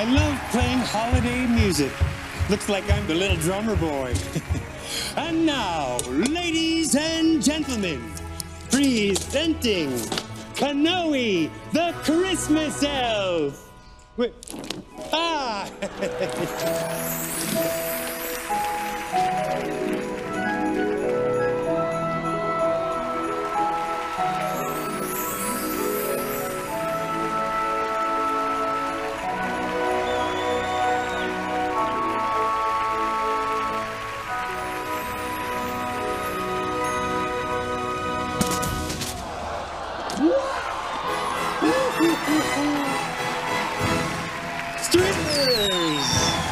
I love playing holiday music. Looks like I'm the little drummer boy. and now, ladies and gentlemen, presenting Kanoe, the Christmas elf. Wait. Ah! Streamers!